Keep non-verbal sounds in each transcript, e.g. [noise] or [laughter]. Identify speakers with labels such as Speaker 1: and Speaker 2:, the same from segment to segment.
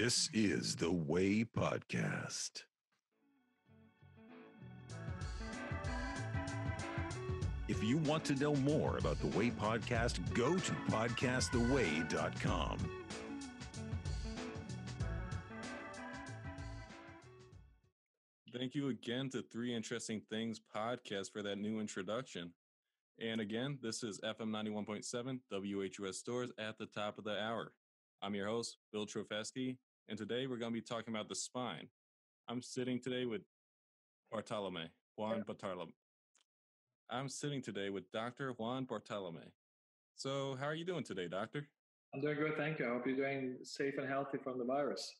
Speaker 1: This is the Way Podcast. If you want to know more about the Way Podcast, go to podcasttheway.com.
Speaker 2: Thank you again to Three Interesting Things podcast for that new introduction. And again, this is FM 91.7 WHUS Storrs at the top of the hour. I'm your host, Bill Trofesky, and today we're going to be talking about the spine. I'm sitting today with Bartolomei, Juan Bartolomei. I'm sitting today with Dr. Juan Bartolomei. So, how are you doing today, doctor?
Speaker 3: I'm doing good, thank you. I hope you're doing safe and healthy from the virus.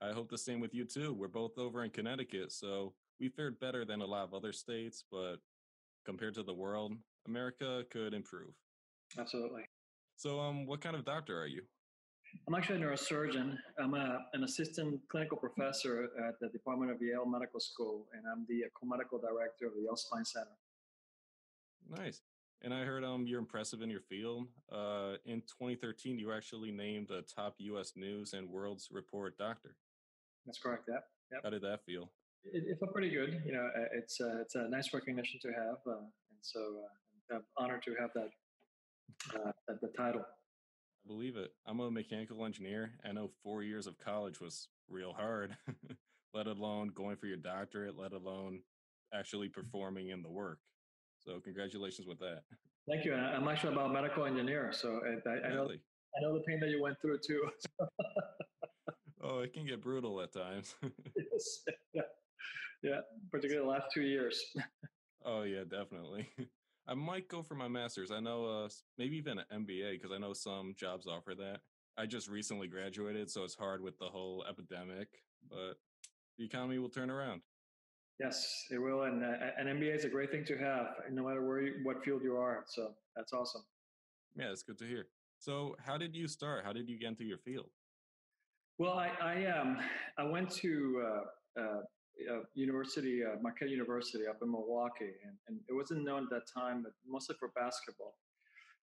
Speaker 2: I hope the same with you too. We're both over in Connecticut, so we fared better than a lot of other states, but compared to the world, America could improve.
Speaker 3: Absolutely.
Speaker 2: So, um, what kind of doctor are you?
Speaker 3: I'm actually a neurosurgeon. I'm a, an assistant clinical professor at the Department of Yale Medical School, and I'm the co-medical director of the Yale Spine Center.
Speaker 2: Nice. And I heard um you're impressive in your field. Uh, in 2013, you were actually named a top U.S. News and World's Report doctor.
Speaker 3: That's correct. Yeah. Yep.
Speaker 2: How did that feel?
Speaker 3: It, it felt pretty good. You know, uh, it's uh, it's a nice recognition to have, uh, and so uh, I'm honored to have that uh, the title.
Speaker 2: I believe it. I'm a mechanical engineer. I know four years of college was real hard, [laughs] let alone going for your doctorate, let alone actually mm-hmm. performing in the work. So congratulations with that.
Speaker 3: Thank you. I'm actually a medical engineer, so I, I, know I know the pain that you went through too. [laughs]
Speaker 2: oh, it can get brutal at times. [laughs]
Speaker 3: yes. Yeah. yeah, particularly the last two years.
Speaker 2: oh yeah, definitely. I might go for my master's. I know, uh, maybe even an MBA because I know some jobs offer that. I just recently graduated, so it's hard with the whole epidemic, but the economy will turn around.
Speaker 3: Yes, it will, and uh, an MBA is a great thing to have, no matter where you, what field you are. So that's awesome.
Speaker 2: Yeah, it's good to hear. So, how did you start? How did you get into your field?
Speaker 3: Well, I I, um, I went to uh, uh, uh, university, uh, Marquette University up in Milwaukee, and, and, it wasn't known at that time, but mostly for basketball.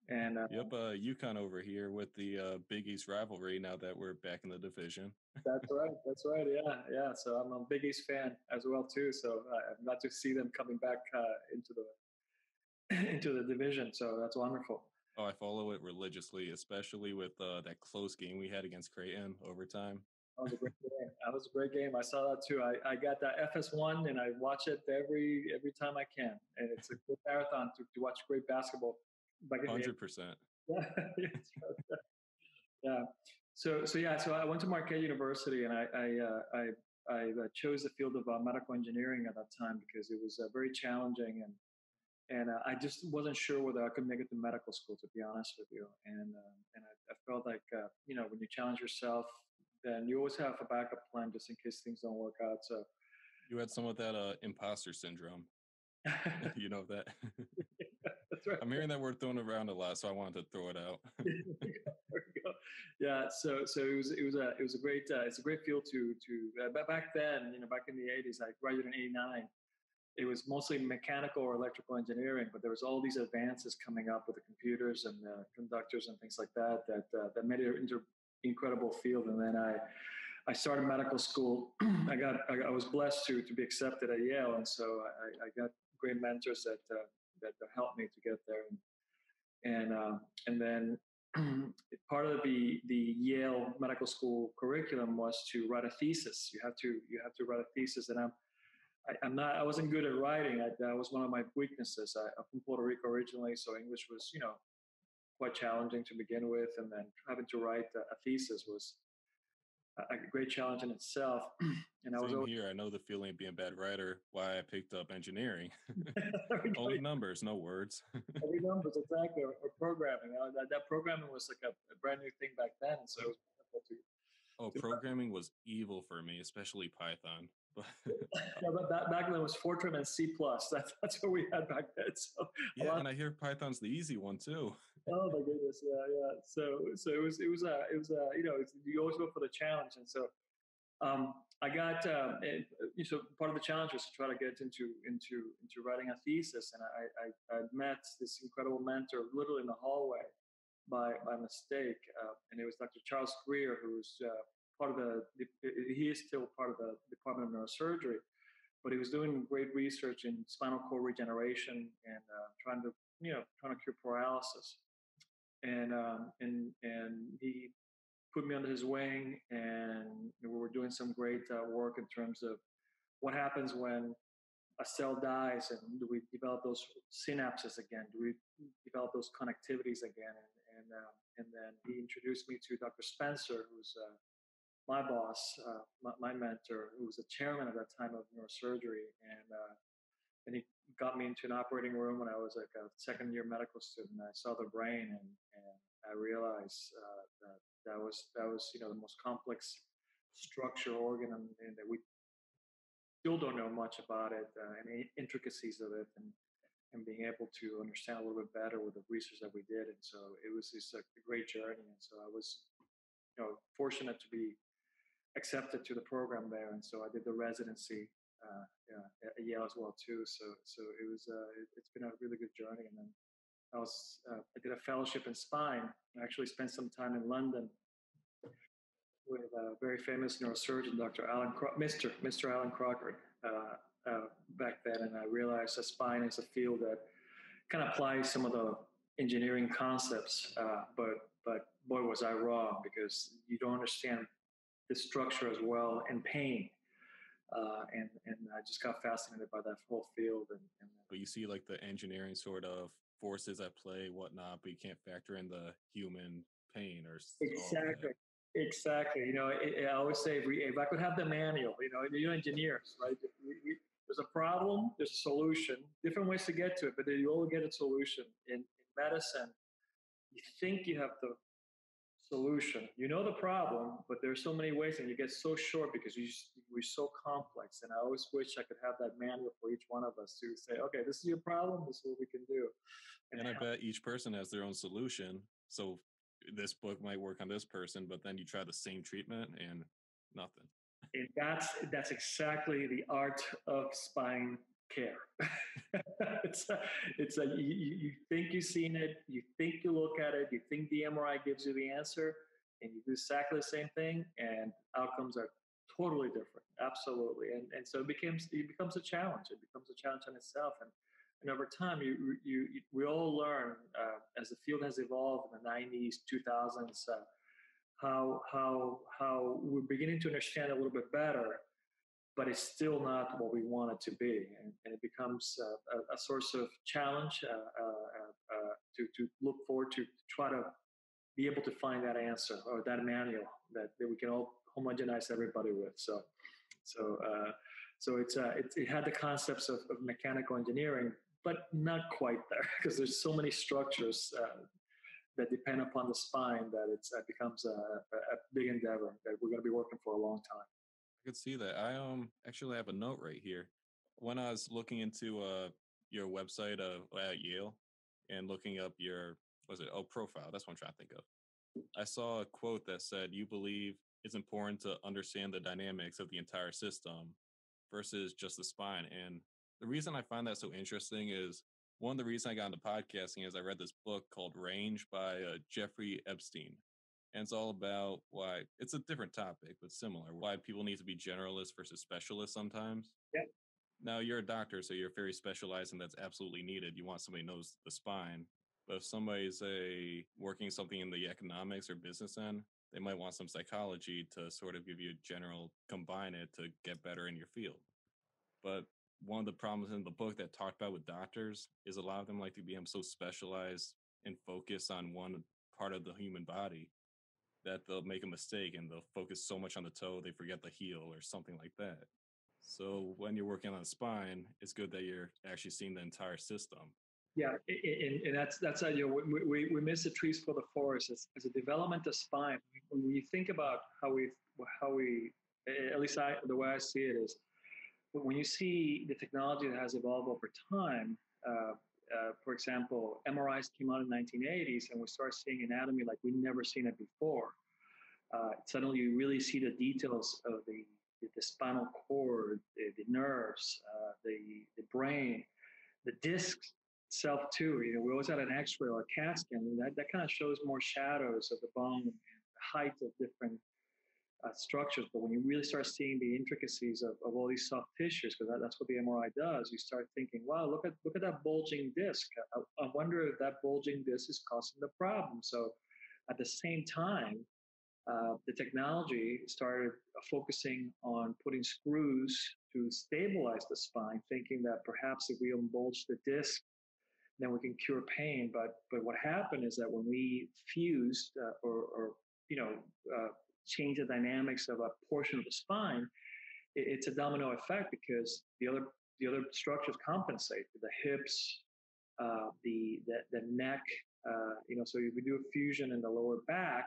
Speaker 3: And uh,
Speaker 2: yep, uh, UConn over here with the uh, Big East rivalry. Now that we're back in the division,
Speaker 3: that's right. That's right. Yeah, yeah. So I'm a Big East fan as well too. So I'm glad to see them coming back uh, into the [clears throat] into the division. So that's wonderful.
Speaker 2: Oh, I follow it religiously, especially with uh, that close game we had against Creighton overtime.
Speaker 3: That was a great game. That was a great game. I saw that too. I, I got that FS1 and I watch it every every time I can. And it's a good marathon to, to watch great basketball.
Speaker 2: Hundred percent. [laughs]
Speaker 3: Yeah. yeah. So so yeah. So I went to Marquette University and I I uh, I, I uh, chose the field of uh, medical engineering at that time because it was uh, very challenging and and uh, I just wasn't sure whether I could make it to medical school, to be honest with you. And uh, and I, I, felt like uh, you know when you challenge yourself, then you always have a backup plan just in case things don't work out. So
Speaker 2: you had some of that uh, imposter syndrome. [laughs] you know that. [laughs]
Speaker 3: That's right.
Speaker 2: I'm hearing that word thrown around a lot, so I wanted to throw it out. [laughs]
Speaker 3: yeah, so so it was it was a it was a great uh, it's a great field to to uh, back then you know back in the 80s I graduated in '89 it was mostly mechanical or electrical engineering, but there was all these advances coming up with the computers and the conductors and things like that that uh, that made it into incredible field. And then I I started medical school. [clears throat] I got I, was blessed to to be accepted at Yale, and so I, I got great mentors that uh, that helped me to get there. And and um, and then [clears throat] part of the the Yale Medical School curriculum was to write a thesis. You have to you have to write a thesis, and I'm I, am not I wasn't good at writing. I, that was one of my weaknesses. I, am from Puerto Rico originally, so English was you know quite challenging to begin with, and then having to write a, thesis was a, great challenge in itself. [clears throat]
Speaker 2: and I was Same here. I know the feeling of being a bad writer. Why I picked up engineering. [laughs] [laughs] Only numbers, no words. [laughs]
Speaker 3: Only numbers, exactly, or, or programming. Uh, that, that, programming was like a, a, brand new thing back then, so it was wonderful to.
Speaker 2: Oh, programming was evil for me, especially Python.
Speaker 3: yeah, but back, back then it was Fortran and C plus. That's that's what we had back then. So
Speaker 2: yeah, and I hear Python's the easy one too.
Speaker 3: Oh my goodness, yeah, yeah. So so it was it was a it was a you know you always go for the challenge, and so um, I got uh, it, so part of the challenge was to try to get into into into writing a thesis, and I I, I met this incredible mentor literally in the hallway by by mistake, uh, and it was Dr. Charles Greer, who's uh, part of the, he is still part of the Department of Neurosurgery, but he was doing great research in spinal cord regeneration and uh, trying to, you know, trying to cure paralysis. And, um, and, and he put me under his wing and we were doing some great uh, work in terms of what happens when a cell dies and do we develop those synapses again? Do we develop those connectivities again? And, and, um, and then he introduced me to Dr. Spencer, who's uh, my boss, uh, my, my, mentor, who was the chairman at that time of neurosurgery. And, uh, and he got me into an operating room when I was like a second year medical student. I saw the brain and, and I realized uh, that that was, that was, you know, the most complex structure organ and, and that we still don't know much about it uh, and the intricacies of it and and being able to understand a little bit better with the research that we did and so it was just a great journey and so i was you know fortunate to be accepted to the program there and so i did the residency uh, yeah, at yale as well too so so it was uh, it, has been a really good journey and then i was uh, i did a fellowship in spine i actually spent some time in london with a very famous neurosurgeon, Dr. Alan, Cro- Mr. Mr. Alan Crockard, uh, back then, and I realized that spine is a field that kind of applies some of the engineering concepts, but but boy was I wrong because you don't understand the structure as well and pain. Uh, and and I just got fascinated by that whole field. And, and
Speaker 2: but you see like the engineering sort of forces at play, whatnot, but you can't factor in the human pain or
Speaker 3: exactly Exactly. You know, I, I always say if, we, if I could have the manual, you know, you're engineers, right? We, we, there's a problem, there's a solution, different ways to get to it, but then you all get a solution. In, in medicine, you think you have the solution. You know the problem, but there's so many ways, and you get so short because you we're so complex. And I always wish I could have that manual for each one of us to say, okay, this is your problem. This is what we can do.
Speaker 2: And, and I bet each person has their own solution. So this book might work on this person, but then you try the same treatment and nothing.
Speaker 3: And that's that's exactly the art of spine care. [laughs] it's a, it's a you, you think you've seen it, you think you look at it, you think the MRI gives you the answer, and you do exactly the same thing, and outcomes are totally different. Absolutely, and and so it becomes it becomes a challenge. It becomes a challenge in itself, and and over time, you, you, you we all learn uh, as the field has evolved in the 90s, 2000s, uh, how how how we're beginning to understand a little bit better, but it's still not what we want it to be, and, and it becomes uh, a, a, source of challenge uh, uh, uh, to to look forward to try to be able to find that answer or that manual that, that we can all homogenize everybody with. So so. So it's, uh, it, it, had the concepts of, of, mechanical engineering, but not quite there [laughs] because there's so many structures uh, that depend upon the spine that it becomes a, a, big endeavor that we're going to be working for a long time.
Speaker 2: I could see that. I um actually have a note right here. When I was looking into uh your website uh, at Yale and looking up your was it oh profile that's what I'm trying to think of. I saw a quote that said you believe it's important to understand the dynamics of the entire system versus just the spine and the reason I find that so interesting is one of the reasons I got into podcasting is I read this book called Range by uh, Jeffrey Epstein. And it's all about why it's a different topic, but similar. Why people need to be generalists versus specialists sometimes.
Speaker 3: Yeah.
Speaker 2: Now you're a doctor, so you're very specialized, and that's absolutely needed. You want somebody who knows the spine. But if somebody's a working something in the economics or business end, they might want some psychology to sort of give you a general combine it to get better in your field. But one of the problems in the book that talked about with doctors is a lot of them like to become so specialized and focus on one part of the human body that they'll make a mistake and they'll focus so much on the toe they forget the heel or something like that. So when you're working on the spine, it's good that you're actually seeing the entire system.
Speaker 3: Yeah, and, and that's that's how you know we, we, we miss the trees for the forest as, as a development of spine. When you think about how we how we at least I the way I see it is when you see the technology that has evolved over time, uh, uh, for example, MRIs came out in the 1980s, and we start seeing anatomy like we've never seen it before. Uh, suddenly, you really see the details of the, the, the spinal cord, the, the nerves, uh, the, the brain, the disc itself too. You know, we always had an X-ray or a CAT scan, and that, that kind of shows more shadows of the bone the height of different uh, structures. But when you really start seeing the intricacies of, of all these soft tissues, because that, that's what the MRI does, you start thinking, wow, look at look at that bulging disc. I, I wonder if that bulging disc is causing the problem. So at the same time, uh, the technology started focusing on putting screws to stabilize the spine, thinking that perhaps if we unbulge the disc, then we can cure pain. But but what happened is that when we fused uh, or, or you know uh, change the dynamics of a portion of the spine, it, it's a domino effect because the other the other structures compensate. The hips, uh, the, the the neck. Uh, you know, so if we do a fusion in the lower back,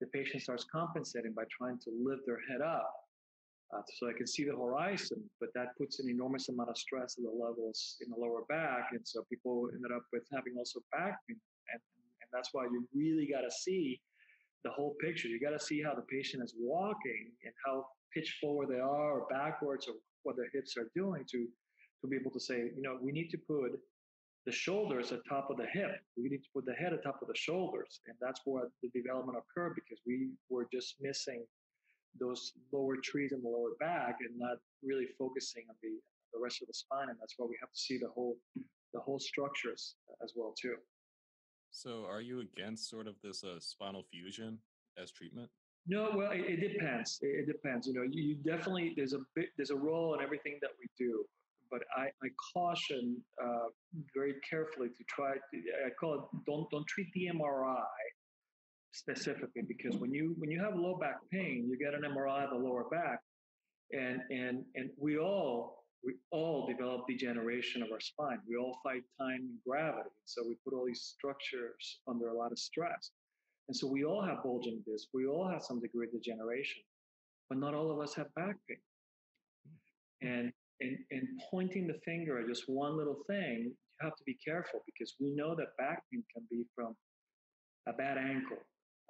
Speaker 3: the patient starts compensating by trying to lift their head up uh, so they can see the horizon, but that puts an enormous amount of stress at the levels in the lower back. And so people ended up with having also back pain. And, and that's why you really got to see the whole picture. You got to see how the patient is walking and how pitched forward they are or backwards or what their hips are doing to, to be able to say, you know, we need to put the shoulders at top of the hip. We need to put the head at top of the shoulders. And that's where the development occurred because we were just missing those lower trees in the lower back and not really focusing on the, the rest of the spine. And that's why we have to see the whole, the whole structures as well too.
Speaker 2: So are you against sort of this uh, spinal fusion as treatment?
Speaker 3: No, well, it, it depends. It, it, depends. You know, you, you definitely there's a bit, there's a role in everything that we do but I, I caution uh, very carefully to try. To, I call it don't don't treat the MRI specifically because when you when you have low back pain, you get an MRI of the lower back, and and and we all we all develop degeneration of our spine. We all fight time and gravity, so we put all these structures under a lot of stress, and so we all have bulging discs. We all have some degree of degeneration, but not all of us have back pain. Hmm. And and, and pointing the finger at just one little thing, you have to be careful because we know that back pain can be from a bad ankle,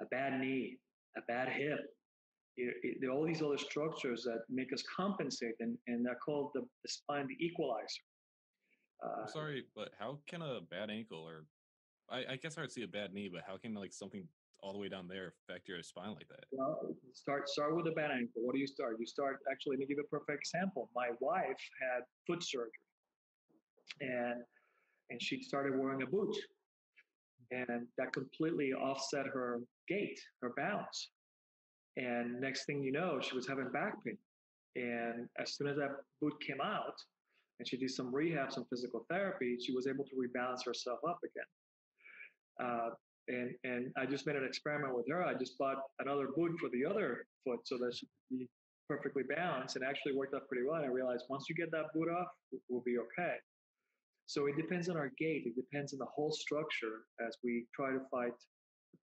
Speaker 3: a bad knee, a bad hip. It, it, there are all these other structures that make us compensate, and, and they're called the, the spine, the equalizer.
Speaker 2: Uh, I'm sorry, but how can a bad ankle or I, I guess I would see a bad knee, but how can like something all the way down there affect your spine like that?
Speaker 3: Well, start start with a bad ankle. What do you start? You start actually. Let me give a perfect example. My wife had foot surgery, and and she started wearing a boot, and that completely offset her gait, her balance. And next thing you know, she was having back pain. And as soon as that boot came out, and she did some rehab, some physical therapy, she was able to rebalance herself up again. Uh, and and I just made an experiment with her. I just bought another boot for the other foot so that she could be perfectly balanced, and actually worked out pretty well. And I realized once you get that boot off, we'll be okay. So it depends on our gait. It depends on the whole structure as we try to fight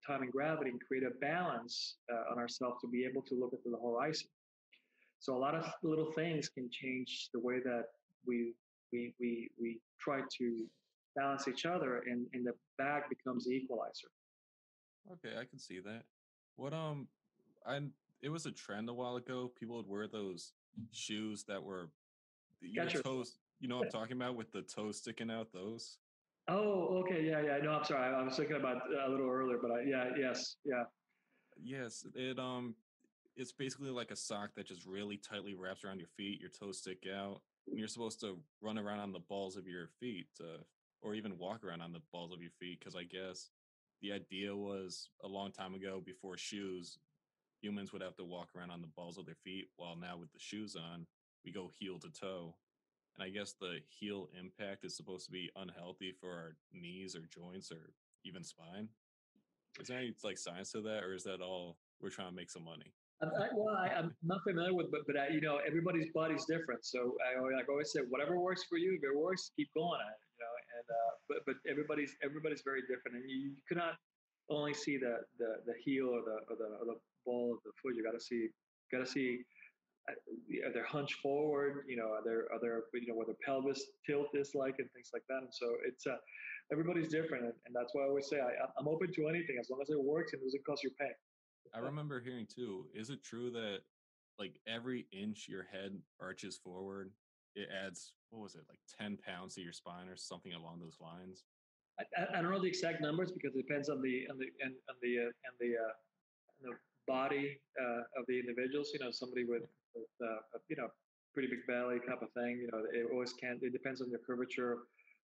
Speaker 3: time and gravity and create a balance uh, on ourselves to be able to look at the horizon. So a lot of little things can change the way that we we we we try to balance each other and, and the bag becomes the equalizer.
Speaker 2: Okay, I can see that. What um I it was a trend a while ago. People would wear those shoes that were your toes you know what I'm [laughs] talking about with the toes sticking out those?
Speaker 3: Oh, okay, yeah, yeah. No, I'm sorry. I, I was thinking about a little earlier, but I, yeah, yes, yeah.
Speaker 2: Yes, it um it's basically like a sock that just really tightly wraps around your feet, your toes stick out, and you're supposed to run around on the balls of your feet to or even walk around on the balls of your feet because I guess the idea was a long time ago before shoes, humans would have to walk around on the balls of their feet, while now with the shoes on, we go heel to toe. And I guess the heel impact is supposed to be unhealthy for our knees or joints or even spine. Is there any like science to that, or is that all we're trying to make some money?
Speaker 3: I, well, I, am not familiar with, but but I, you know, everybody's body's different. So I like always say, whatever works for you, if it works, keep going at it. You know, and uh, but but everybody's everybody's very different, and you, you cannot only see the the the heel or the or the, or the ball of the foot. You got to see got to see are they hunched forward? You know, are there are there you know what their pelvis tilt is like and things like that. And so it's uh, everybody's different, and, and that's why I always say I, I'm open to anything as long as it works and doesn't cause you pain.
Speaker 2: I remember hearing too. Is it true that like every inch your head arches forward, it adds what was it like ten pounds to your spine or something along those lines?
Speaker 3: I, I don't know the exact numbers because it depends on the on the and on the uh, and the, uh, the body uh, of the individuals. You know, somebody with, with uh, you know pretty big belly type of thing. You know, it always can. It depends on the curvature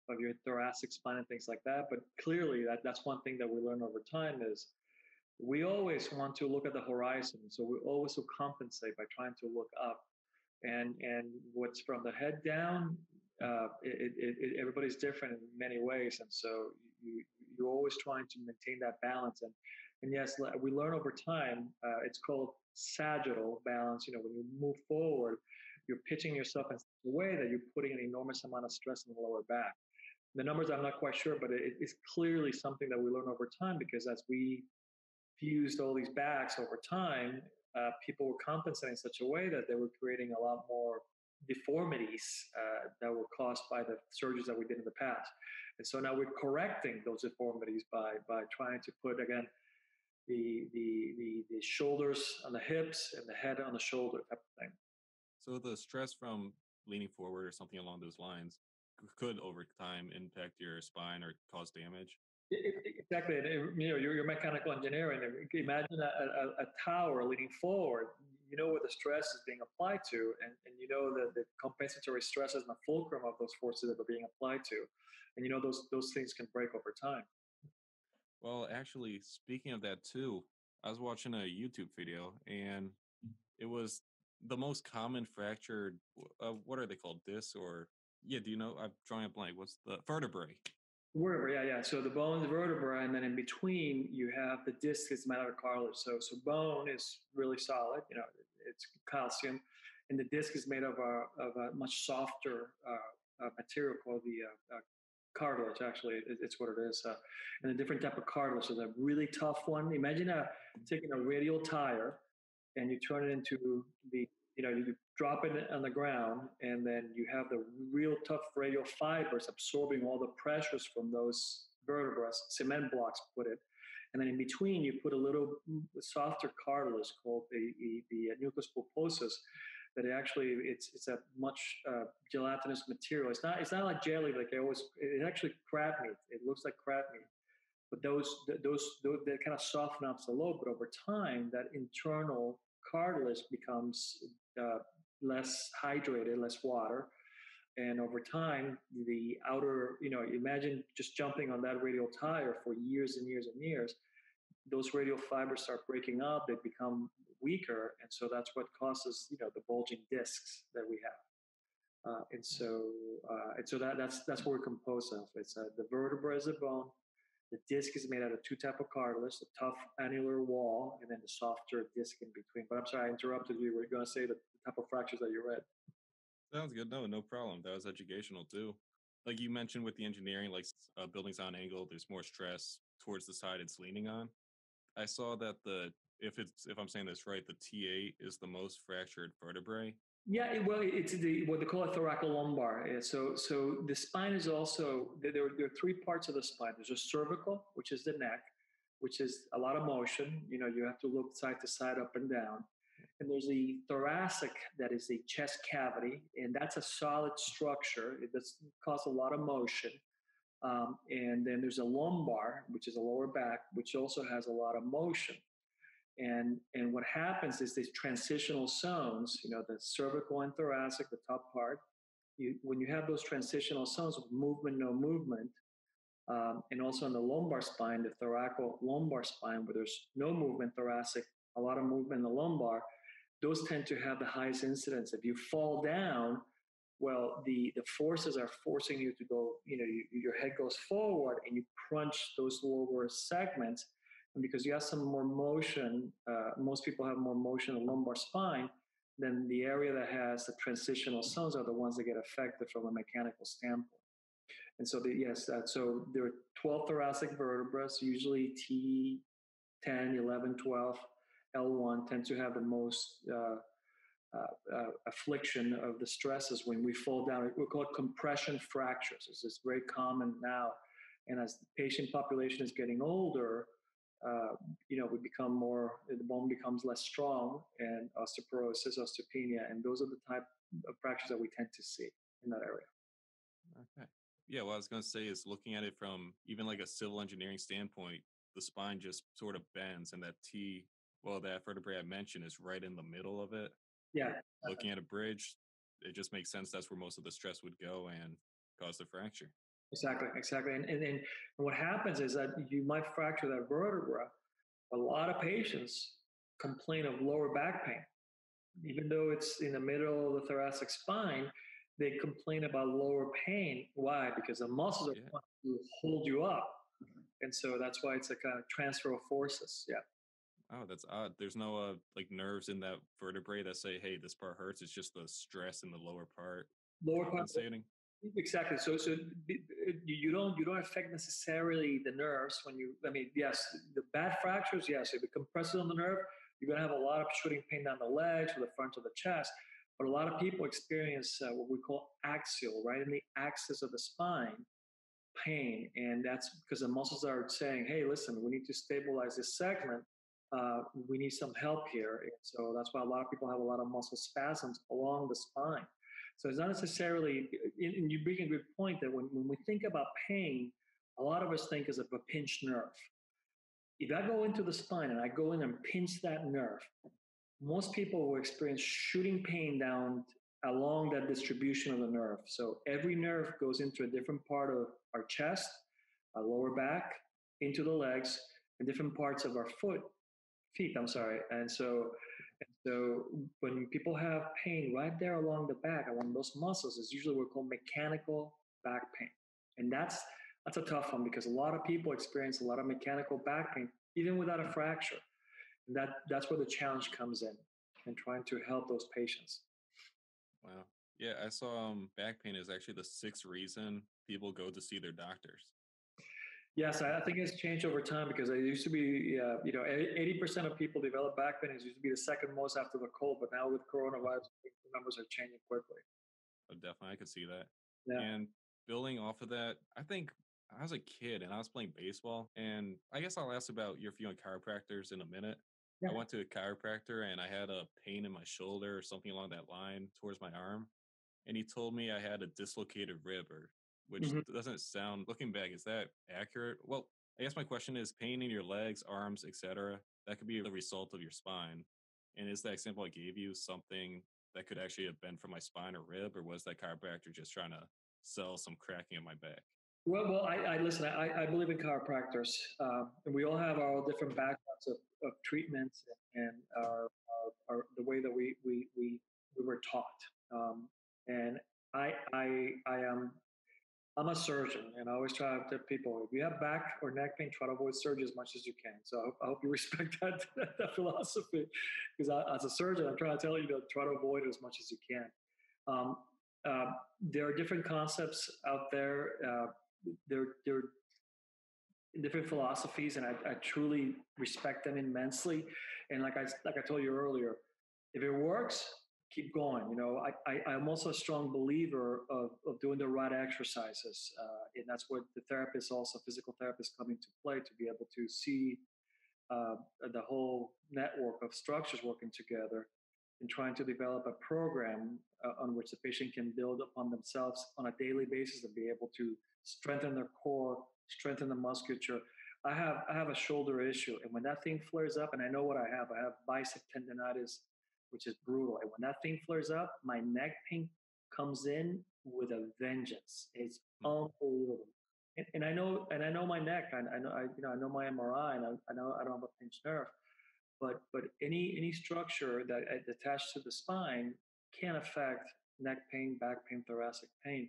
Speaker 3: of your thoracic spine and things like that. But clearly, that that's one thing that we learn over time is we always want to look at the horizon. So we always will compensate by trying to look up. And and what's from the head down, uh, it, it, it, everybody's different in many ways, and so you you're always trying to maintain that balance. And and yes, we learn over time. Uh, it's called sagittal balance. You know, when you move forward, you're pitching yourself in such a way that you're putting an enormous amount of stress in the lower back. The numbers I'm not quite sure, but it is clearly something that we learn over time because as we fused all these backs over time, uh, people were compensating in such a way that they were creating a lot more deformities uh, that were caused by the surgeries that we did in the past. And so now we're correcting those deformities by by trying to put again the the the, the shoulders on the hips and the head on the shoulder type of thing.
Speaker 2: So the stress from leaning forward or something along those lines could over time impact your spine or cause damage.
Speaker 3: Exactly. You know, you're, you're mechanical engineering. Imagine a, a, a, tower leaning forward. You know where the stress is being applied to, and, and you know that the compensatory stresses and the fulcrum of those forces that are being applied to, and you know those those things can break over time.
Speaker 2: Well, actually, speaking of that too, I was watching a YouTube video, and it was the most common fractured. Uh, what are they called? Disc or yeah? Do you know? I'm drawing a blank. What's the vertebrae?
Speaker 3: Vertebrae, yeah, yeah. So the bone is vertebra, and then in between you have the disc is made out of cartilage. So so bone is really solid, you know, it's calcium, and the disc is made of a of a much softer uh, uh, material called the uh, uh cartilage. Actually, it's what it is, uh, and a different type of cartilage. So a really tough one. Imagine a, taking a radial tire and you turn it into the you know, you drop it on the ground and then you have the real tough radial fibers absorbing all the pressures from those vertebrae, cement blocks put it. And then in between, you put a little softer cartilage called the, the, the nucleus pulposus that it actually it's it's a much uh, gelatinous material. It's not it's not like jelly like they always. It's actually crab meat. It looks like crab meat, but those those, those they kind of soften up the lobe. But over time, that internal cartilage becomes uh, less hydrated, less water. And over time, the outer, you know, imagine just jumping on that radial tire for years and years and years. Those radial fibers start breaking up, they become weaker. And so that's what causes, you know, the bulging discs that we have. Uh, and so, uh, and so that, that's that's what we're composed of. It's uh, the vertebra is a bone, the disc is made out of two type of cartilage, the tough annular wall, and then the softer disc in between. But I'm sorry, I interrupted you. We're going to say the, the type of fractures that you read.
Speaker 2: Sounds good. No, no problem. That was educational too. Like you mentioned with the engineering, like uh, buildings on angle, there's more stress towards the side it's leaning on. I saw that the if it's if I'm saying this right, the T8 is the most fractured vertebrae
Speaker 3: yeah, it, well, it's the what they call a thoracolumbar. So, so the spine is also there. There are three parts of the spine. There's a cervical, which is the neck, which is a lot of motion. You know, you have to look side to side, up and down. And there's the thoracic, that is the chest cavity, and that's a solid structure. It does cause a lot of motion. Um, and then there's a lumbar, which is a lower back, which also has a lot of motion. And, and what happens is these transitional zones, you know, the cervical and thoracic, the top part, you, when you have those transitional zones of movement, no movement, um, and also in the lumbar spine, the thoracic lumbar spine, where there's no movement, thoracic, a lot of movement in the lumbar, those tend to have the highest incidence. If you fall down, well, the, the forces are forcing you to go, you know, you, your head goes forward and you crunch those lower segments because you have some more motion, uh, most people have more motion in the lumbar spine, then the area that has the transitional zones are the ones that get affected from a mechanical standpoint. And so, the, yes, uh, so there are 12 thoracic vertebrae, usually T10, 11, 12, L1 tend to have the most uh, uh, uh, affliction of the stresses when we fall down. We call it compression fractures. Is very common now. And as the patient population is getting older, uh, you know, we become more, the bone becomes less strong and osteoporosis, osteopenia, and those are the type of fractures that we tend to see in that area.
Speaker 2: Okay. Yeah, what I was going to say is looking at it from even like a civil engineering standpoint, the spine just sort of bends and that T Well, that vertebrae I mentioned is right in the middle of it.
Speaker 3: Yeah.
Speaker 2: Looking at a bridge, it just makes sense that's where most of the stress would go and cause the fracture.
Speaker 3: Exactly, exactly. And, and, and what happens is that you might fracture that vertebra. A lot of patients complain of lower back pain. Even though it's in the middle of the thoracic spine, they complain about lower pain. Why? Because the muscles are
Speaker 2: Yeah.
Speaker 3: to hold you up. And so that's why it's like a kind of transfer of forces. Yeah.
Speaker 2: Oh, that's odd. There's no uh, like nerves in that vertebrae that say, "Hey, this part hurts." It's just the stress in the lower part
Speaker 3: Lower part,
Speaker 2: compensating.
Speaker 3: Exactly. So, so you don't you don't affect necessarily the nerves when you. I mean, yes, the bad fractures. Yes, if it compresses on the nerve, you're gonna have a lot of shooting pain down the legs or the front of the chest. But a lot of people experience uh, what we call axial, right in the axis of the spine, pain, and that's because the muscles are saying, "Hey, listen, we need to stabilize this segment. Uh, we need some help here." And so that's why a lot of people have a lot of muscle spasms along the spine. So it's not necessarily, and you bring a good point that when, when we think about pain, a lot of us think is of a pinched nerve. If I go into the spine and I go in and pinch that nerve, most people will experience shooting pain down along that distribution of the nerve. So every nerve goes into a different part of our chest, our lower back, into the legs, and different parts of our foot, feet, I'm sorry. And so so when people have pain right there along the back, along those muscles, is usually what we call mechanical back pain. And that's that's a tough one because a lot of people experience a lot of mechanical back pain, even without a fracture. And that that's where the challenge comes in and trying to help those patients.
Speaker 2: Wow. Yeah, I saw um, back pain is actually the sixth reason people go to see their doctors.
Speaker 3: Yes, I I think it's changed over time because it used to be, uh, you know, eighty percent of people develop back pain. It used to be the second most after the cold, but now with coronavirus, the numbers are changing quickly.
Speaker 2: Oh, definitely, I could see that.
Speaker 3: Yeah.
Speaker 2: And building off of that, I think I was a kid and I was playing baseball. And I guess I'll ask about your view on chiropractors in a minute.
Speaker 3: Yeah.
Speaker 2: I went to a chiropractor and I had a pain in my shoulder or something along that line towards my arm. And he told me I had a dislocated rib, or which
Speaker 3: Mhm.
Speaker 2: doesn't sound. Looking back, is that accurate? Well, I guess my question is: pain in your legs, arms, etc. That could be the result of your spine. And is that example I gave you something that could actually have been from my spine or rib, or was that chiropractor just trying to sell some cracking in my back?
Speaker 3: Well, well, I, I listen. I, I believe in chiropractors, uh, and we all have our different backgrounds of, of treatments and our, our, our the way that we we we, we were taught. Um, and I I I am I'm a surgeon, and I always try to tell people if you have back or neck pain, try to avoid surgery as much as you can. So I hope, I hope you [laughs] respect that that philosophy, because as a surgeon, I'm trying to tell you to try to avoid it as much as you can. Um, uh, there are different concepts out there. Uh, there, there are different philosophies, and I, I truly respect them immensely. And like I like I told you earlier, if it works, keep going. You know, I, I I'm also a strong believer of of doing the right exercises, uh, and that's where the therapist, also physical therapist, come into play to be able to see uh, the whole network of structures working together and trying to develop a program uh, on which the patient can build upon themselves on a daily basis and be able to strengthen their core, strengthen the musculature. I have I have a shoulder issue, and when that thing flares up, and I know what I have, I have bicep tendonitis, which is brutal. And when that thing flares up, my neck pain comes in with a vengeance. It's unbelievable. And, and I know, and I know my neck. I, I know, I, you know, I know my MRI, and I, I know I don't have a pinched nerve. But but any any structure that uh, attached to the spine can affect neck pain, back pain, thoracic pain,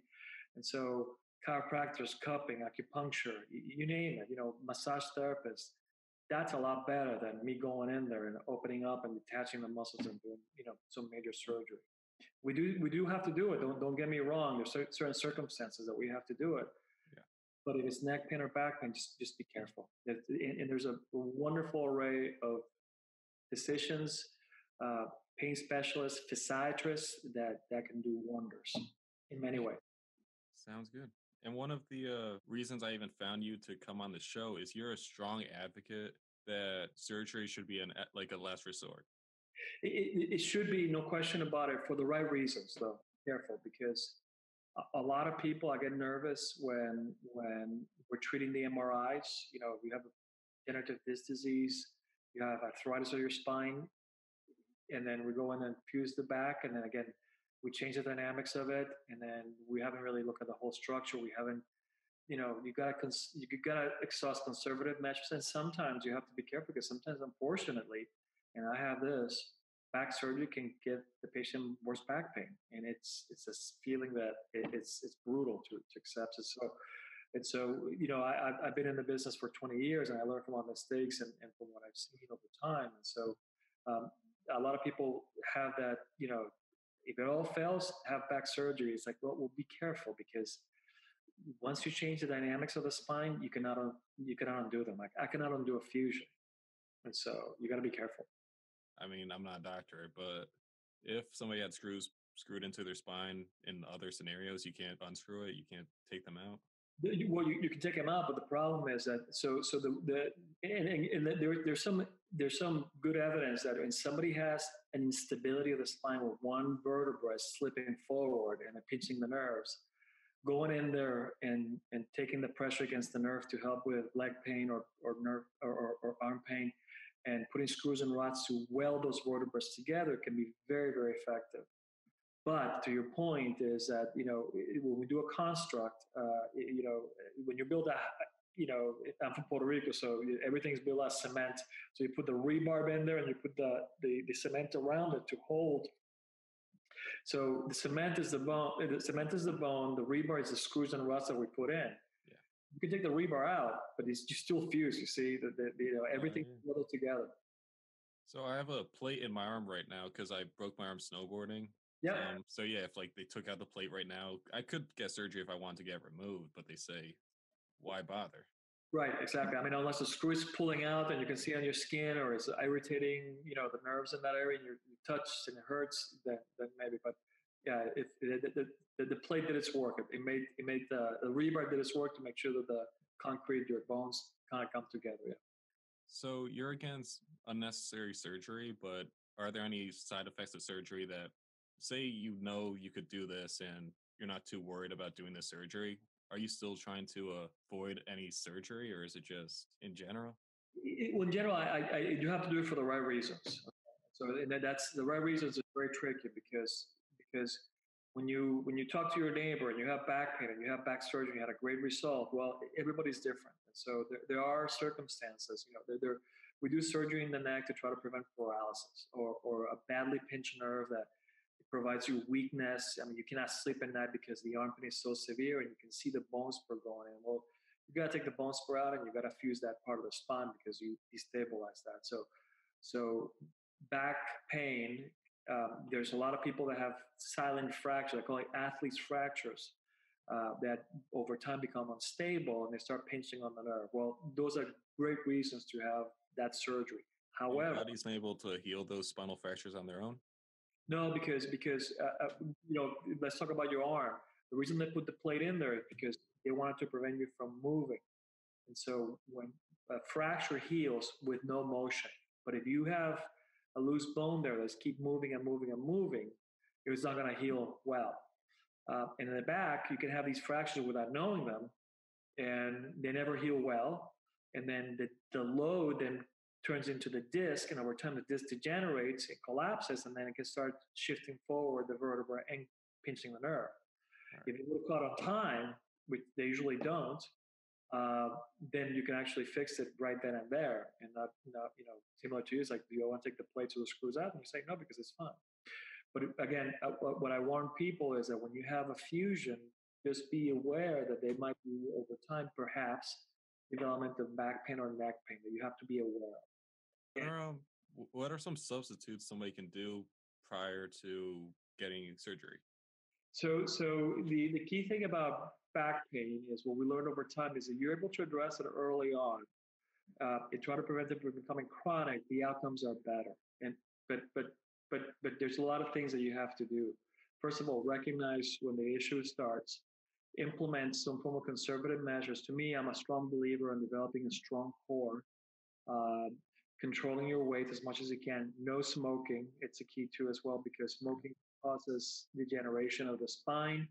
Speaker 3: and so chiropractors, cupping, acupuncture, you, you name it. You know, massage therapists. That's a lot better than me going in there and opening up and detaching the muscles and doing you know some major surgery. We do we do have to do it. Don't don't get me wrong. There's certain circumstances that we have to do it.
Speaker 2: Yeah.
Speaker 3: But if it's neck pain or back pain, just just be careful. And, and there's a wonderful array of physicians, uh, pain specialists, physiatrists that that can do wonders in many ways.
Speaker 2: Sounds good. And one of the uh, reasons I even found you to come on the show is you're a strong advocate that surgery should be an like a last resort.
Speaker 3: It, it, should be no question about it for the right reasons, though. Careful because a, lot of people I get nervous when when we're treating the MRIs. You know, we have a degenerative disc disease. you have arthritis of your spine, and then we go in and fuse the back, and then again, we change the dynamics of it, and then we haven't really looked at the whole structure. We haven't, you know, you gotta cons- you gotta exhaust conservative measures, and sometimes you have to be careful because sometimes, unfortunately, and I have this back surgery can give the patient worse back pain, and it's it's this feeling that it, it's it's brutal to to accept it. So. And so, you know, I, I've been in the business for 20 years and I learned from my mistakes and, and from what I've seen over time. And so, um, a lot of people have that, you know, if it all fails, have back surgery. It's like, well, we'll be careful because once you change the dynamics of the spine, you cannot you cannot undo them. Like I cannot undo a fusion, and so you got to be careful.
Speaker 2: I mean, I'm not a doctor, but if somebody had screws screwed into their spine in other scenarios, you can't unscrew it. You can't take them out.
Speaker 3: Well, you, you can take them out, but the problem is that so so the the and, and, there, there's some there's some good evidence that when somebody has an instability of the spine where one vertebra slipping forward and pinching the nerves, going in there and and taking the pressure against the nerve to help with leg pain or or nerve or, or, or arm pain, and putting screws and rods to weld those vertebrae together can be very very effective. But to your point is that you know when we do a construct, uh, you know when you build a you know I'm from Puerto Rico, so everything's built as cement. So you put the rebar in there and you put the, the the cement around it to hold. So the cement is the bone. The cement is the bone. The rebar is the screws and rods that we put in.
Speaker 2: Yeah.
Speaker 3: You can take the rebar out, but it's you still fuse. You see that you know everything's
Speaker 2: yeah.
Speaker 3: together.
Speaker 2: So I have a plate in my arm right now because I broke my arm snowboarding.
Speaker 3: Yeah.
Speaker 2: Um, so yeah, if like they took out the plate right now, I could get surgery if I wanted to get removed, but they say, why bother?
Speaker 3: Right, exactly. I mean, unless the screw is pulling out and you can see on your skin, or it's irritating, you know, the nerves in that area, and you touch and it hurts, then then maybe. But yeah, if the, the, the, the plate did its work, it made it made the, the rebar did its work to make sure that the concrete, your bones, kind of come together. Yeah.
Speaker 2: So you're against unnecessary surgery, but are there any side effects of surgery that say you know you could do this and you're not too worried about doing the surgery are you still trying to avoid any surgery or is it just in general?
Speaker 3: Well, in general I, I, you have to do it for the right reasons. So and that's the right reasons is very tricky because because when you when you talk to your neighbor and you have back pain and you have back surgery and you had a great result well everybody's different. And so there, there are circumstances you know there, there we do surgery in the neck to try to prevent paralysis or, or a badly pinched nerve that provides you weakness. I mean, you cannot sleep at night because the arm pain is so severe and you can see the bone spur going in. Well, you got to take the bone spur out and you got to fuse that part of the spine because you destabilize that. So, so back pain, um, there's a lot of people that have silent fractures. I call it athlete's fractures. Uh, that over time become unstable and they start pinching on the nerve. Well, those are great reasons to have that surgery. However,
Speaker 2: your body's able to heal those spinal fractures on their own.
Speaker 3: No, because because uh, uh, you know, let's talk about your arm. The reason they put the plate in there is because they wanted to prevent you from moving. And so when a fracture heals with no motion, but if you have a loose bone there that's keep moving and moving and moving, it's not going to heal well. Uh, and in the back, you can have these fractures without knowing them, and they never heal well. And then the, the load then turns into the disc, and over time the disc degenerates, it collapses, and then it can start shifting forward the vertebra and pinching the nerve. Right. If you look caught on time, which they usually don't, uh, then you can actually fix it right then and there, and not, not you know similar to you. It's like, do you want to take the plates or the screws out? And you say no because it's fun. But again, uh, what I warn people is that when you have a fusion, just be aware that they might be over time, perhaps, development of back pain or neck pain that you have to be aware of.
Speaker 2: What are, um, what are some substitutes somebody can do prior to getting surgery?
Speaker 3: So, so the, the key thing about back pain is what we learned over time is that you're able to address it early on uh, and try to prevent it from becoming chronic. The outcomes are better. And but but but but there's a lot of things that you have to do. First of all, recognize when the issue starts. Implement some form of conservative measures. To me, I'm a strong believer in developing a strong core. Uh, controlling your weight as much as you can. No smoking, it's a key too as well because smoking causes degeneration of the spine,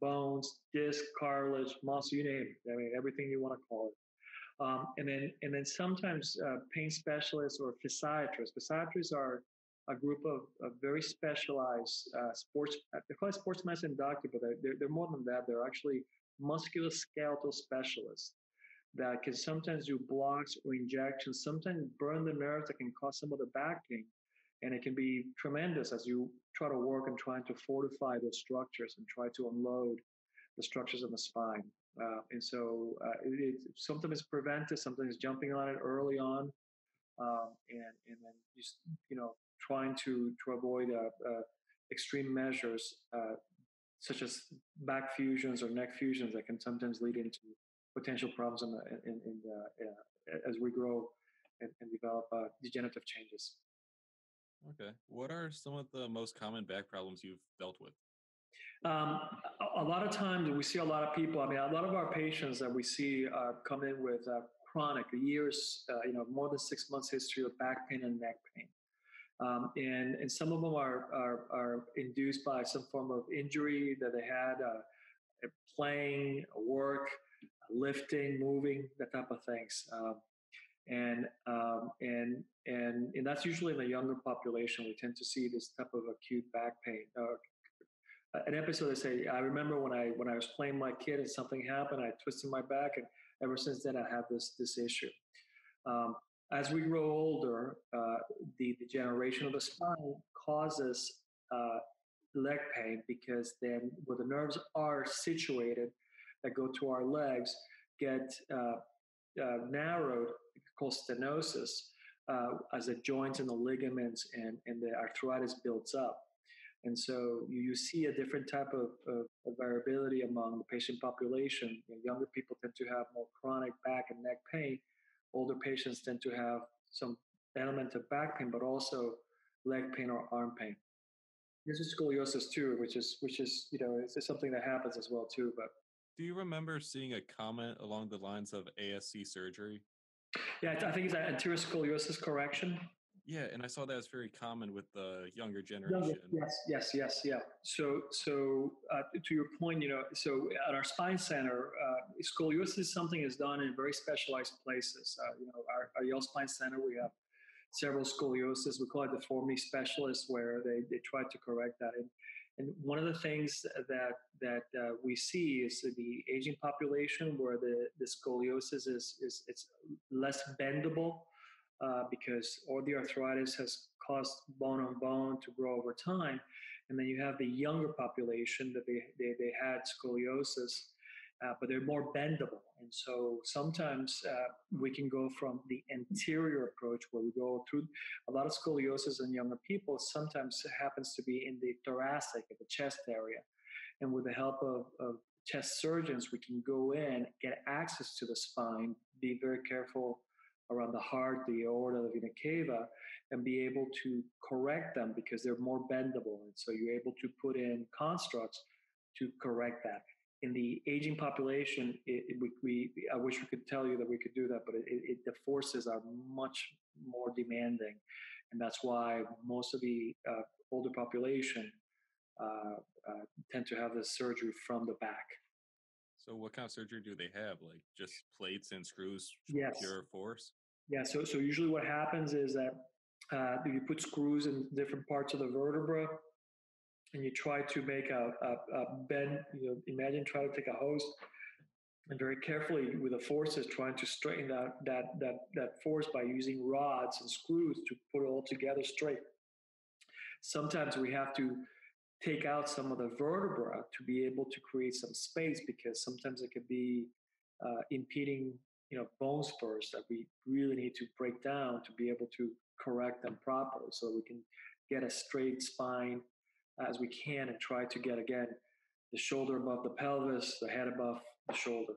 Speaker 3: bones, disc, cartilage, muscle, you name it. I mean, everything you want to call it. Um, and then and then sometimes uh, pain specialists or physiatrists. Physiatrists are a group of, of very specialized uh, sports. Uh, they call it sports medicine doctor, but they're, they're, they're more than that. They're actually musculoskeletal specialists that can sometimes do blocks or injections, sometimes burn the nerves that can cause some of the back pain. And it can be tremendous as you try to work on trying to fortify those structures and try to unload the structures of the spine. Uh, and so uh, it, it, sometimes it's preventive, sometimes jumping on it early on, um, and and then just you know trying to to avoid uh, uh extreme measures uh, such as back fusions or neck fusions that can sometimes lead into potential problems in the, in, in the, uh, as we grow and, and develop degenerative changes.
Speaker 2: Okay. What are some of the most common back problems you've dealt with?
Speaker 3: Um, a, a, lot of times we see a lot of people. I mean, a lot of our patients that we see uh, come in with uh, chronic years, uh, you know, more than six months history of back pain and neck pain. Um, and, and some of them are, are, are, induced by some form of injury that they had uh, playing, work, lifting, moving, that type of things. Um, and um, and and and that's usually in the younger population. We tend to see this type of acute back pain. Uh, an episode I say I remember when I when I was playing my kid and something happened. I twisted my back, and ever since then I have this this issue. Um, as we grow older, uh, the degeneration of the spine causes uh, leg pain because then where the nerves are situated that go to our legs get uh, uh narrowed called stenosis uh, as the joints and the ligaments and, and the arthritis builds up. And so you, you see a different type of, of, of variability among the patient population. You know, younger people tend to have more chronic back and neck pain. Older patients tend to have some element of back pain, but also leg pain or arm pain. This is scoliosis too, which is which is you know it's, it's something that happens as well too. But
Speaker 2: do you remember seeing a comment along the lines of ASC surgery?
Speaker 3: Yeah, I think it's anterior scoliosis correction.
Speaker 2: Yeah, and I saw that as very common with the younger generation.
Speaker 3: Yes, yes, yes, yeah. So, so uh, to your point, you know, so at our spine center, uh, scoliosis is something is done in very specialized places. Uh, you know, our, our Yale Spine Center, we have several scoliosis. We call it the deformity specialists, where they they try to correct that. And and one of the things that that uh, we see is the aging population where the, the scoliosis is, is it's less bendable uh, because all the arthritis has caused bone on bone to grow over time. And then you have the younger population that they, they, they had scoliosis uh, but they're more bendable. And so sometimes uh, we can go from the anterior approach where we go through a lot of scoliosis in younger people, sometimes happens to be in the thoracic, the chest area. And with the help of, of chest surgeons, we can go in, get access to the spine, be very careful around the heart, the aorta, the vena cava, and be able to correct them because they're more bendable. And so you're able to put in constructs to correct that in the aging population, it, it, we, we, I wish we could tell you that we could do that, but it, it, the forces are much more demanding. And that's why most of the uh, older population uh, uh, tend to have this surgery from the back.
Speaker 2: So, what kind of surgery do they have? Like just plates and screws,
Speaker 3: yes.
Speaker 2: pure force?
Speaker 3: Yeah. So, so usually what happens is that uh, you put screws in different parts of the vertebra and you try to make a, a, a bend, you know, imagine trying to take a hose and very carefully with the forces trying to straighten that, that, that, that force by using rods and screws to put it all together straight. Sometimes we have to take out some of the vertebra to be able to create some space because sometimes it could be uh, impeding you know bone spurs that we really need to break down to be able to correct them properly so we can get a straight spine as we can and try to get again the shoulder above the pelvis, the head above the shoulder.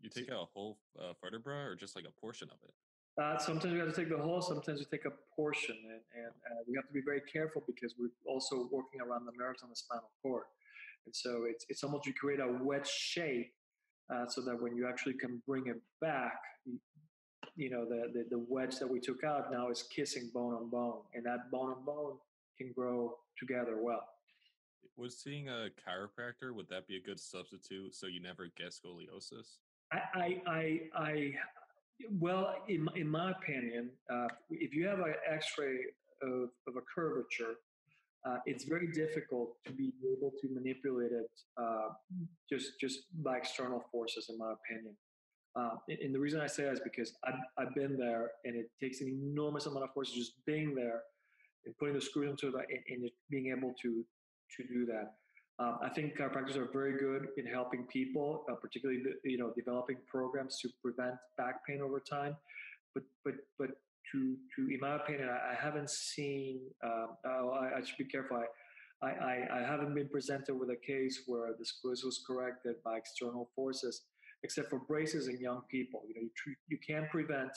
Speaker 2: You take out a whole uh, vertebra or just like a portion of it?
Speaker 3: Uh, sometimes we have to take the whole, sometimes we take a portion, and, and uh, we have to be very careful because we're also working around the nerves on the spinal cord. And so it's, it's almost you create a wedge shape uh, so that when you actually can bring it back, you, you know, the, the, the wedge that we took out now is kissing bone on bone, and that bone on bone can grow together well.
Speaker 2: Was seeing a chiropractor would that be a good substitute so you never get scoliosis?
Speaker 3: I I I Well, in, in my opinion, uh, if you have an X-ray of, of a curvature, uh, it's very difficult to be able to manipulate it uh, just just by external forces, in my opinion. Uh, and the reason I say that is because I've, I've been there, and it takes an enormous amount of force just being there and putting the screws into that, and, and being able to to do that. Um, I think chiropractors are very good in helping people, uh, particularly you know developing programs to prevent back pain over time. But but but to to in my opinion, I, I haven't seen. Oh, I, I, should be careful. I, I, I haven't been presented with a case where the squeeze was corrected by external forces, except for braces in young people. You know, you, you can prevent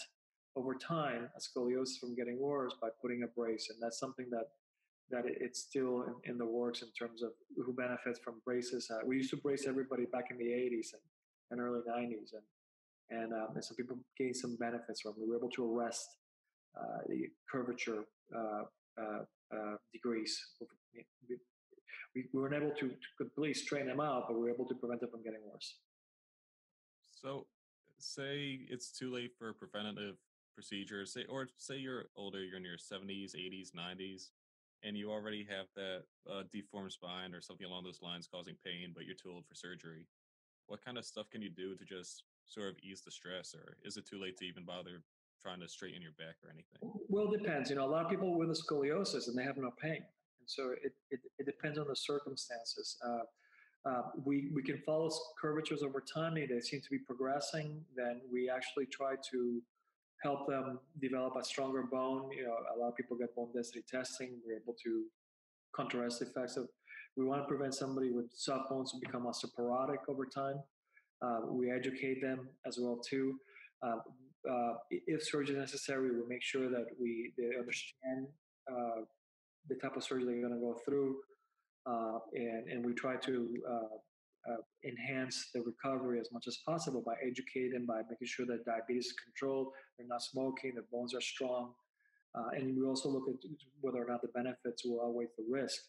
Speaker 3: over time a scoliosis from getting worse by putting a brace, and that's something that that it's still in, in, the works in terms of who benefits from braces. Uh, we used to brace everybody back in the 80s and, and early 90s, and and, um, and some people gained some benefits from. It. We were able to arrest uh, the curvature uh, uh, uh decrease. We, we, weren't able to, to completely straighten them out, but we were able to prevent it from getting worse.
Speaker 2: So, say it's too late for preventative procedures, say, or say you're older, you're in your 70s, 80s, 90s and you already have that uh, deformed spine or something along those lines causing pain, but you're too old for surgery, what kind of stuff can you do to just sort of ease the stress, or is it too late to even bother trying to straighten your back or anything?
Speaker 3: Well, it depends. You know, a lot of people with a scoliosis and they have no pain, and so it it, it depends on the circumstances. Uh, uh, we we can follow curvatures over time, and they seem to be progressing. Then we actually try to help them develop a stronger bone. You know, a lot of people get bone density testing. We're able to contrast the effects of. We want to prevent somebody with soft bones to become osteoporotic over time. Uh, we educate them as well too. Uh, uh, if surgery is necessary, we make sure that we they understand uh, the type of surgery they're going to go through, uh, and and we try to uh, enhance the recovery as much as possible by educating by making sure that diabetes is controlled, they're not smoking, their bones are strong. Uh, and we also look at whether or not the benefits will outweigh the risk.